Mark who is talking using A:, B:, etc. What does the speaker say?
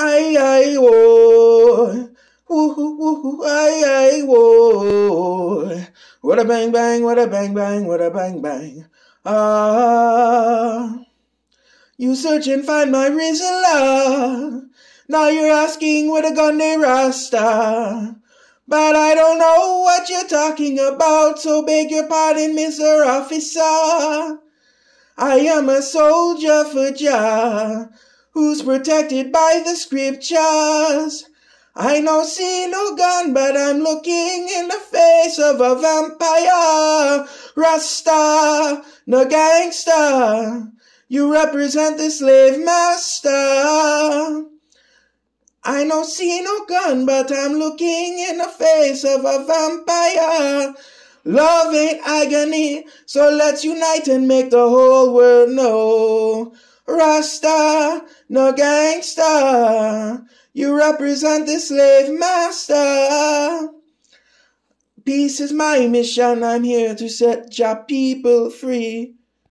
A: Aye, whoa. Woo, woo, woo, woo, aye, aye. What a bang, bang, what a bang, bang, what a bang, bang. Ah. You search and find my risen. Now you're asking what a gun they rasta. But I don't know what you're talking about, so beg your pardon, Mr. Officer. I am a soldier for Jah, who's protected by the scriptures. I no see no gun, but I'm looking in the face of a vampire. Rasta, no gangster. You represent the slave master. I no see no gun, but I'm looking in the face of a vampire. Love ain't agony, so let's unite and make the whole world know. Rasta, no gangster. You represent the slave master. Peace is my mission. I'm here to set your people free.